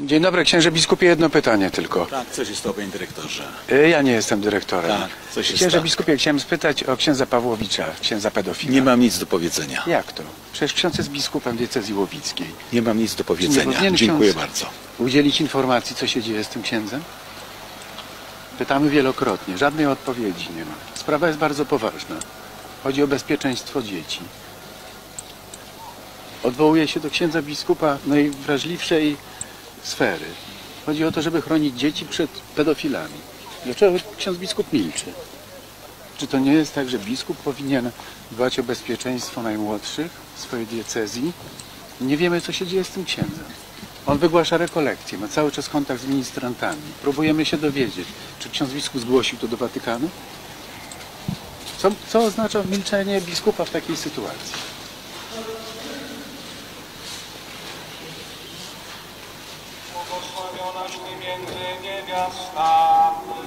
Dzień dobry, księże biskupie, jedno pytanie tylko. Tak, coś jest to, panie dyrektorze. E, Ja nie jestem dyrektorem. Tak, co się Księże stało? biskupie, chciałem spytać o księdza Pawłowicza, księdza pedofila. Nie mam nic do powiedzenia. Jak to? Przecież ksiądz jest biskupem diecezji łowickiej. Nie mam nic do Nie powiedzenia. powinien Dziękuję bardzo. Udzielić informacji, co się dzieje z tym księdzem? Pytamy wielokrotnie, żadnej odpowiedzi nie ma. Sprawa jest bardzo poważna. Chodzi o bezpieczeństwo dzieci. Odwołuje się do księdza biskupa najwrażliwszej sfery. Chodzi o to, żeby chronić dzieci przed pedofilami. Dlaczego ksiądz biskup milczy? Czy to nie jest tak, że biskup powinien dbać o bezpieczeństwo najmłodszych w swojej diecezji? Nie wiemy, co się dzieje z tym księdzem. On wygłasza rekolekcje, ma cały czas kontakt z ministrantami. Próbujemy się dowiedzieć, czy ksiądz biskup zgłosił to do Watykanu? Co, co oznacza milczenie biskupa w takiej sytuacji? Błogosławionaś Ty między niewiastami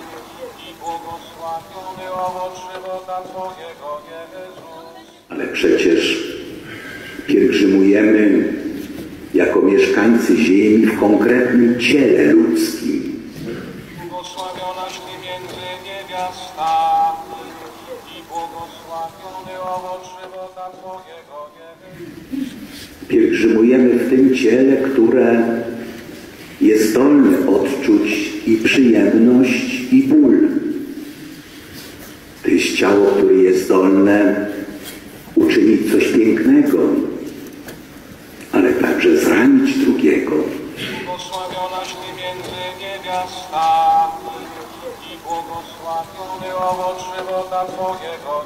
i błogosławiony owoc żywota Twojego, Jezus. Ale przecież pielgrzymujemy jako mieszkańcy ziemi w konkretnym ciele ludzkim. Błogosławionaś Ty między niewiastami i błogosławiony owoc żywota Twojego, Jezus. Pielgrzymujemy w tym ciele, które jest zdolne odczuć i przyjemność, i ból. To jest ciało, które jest zdolne uczynić coś pięknego, ale także zranić drugiego. Błogosławionaś Ty między niewiastami i błogosławiony owoc żywota Twojego,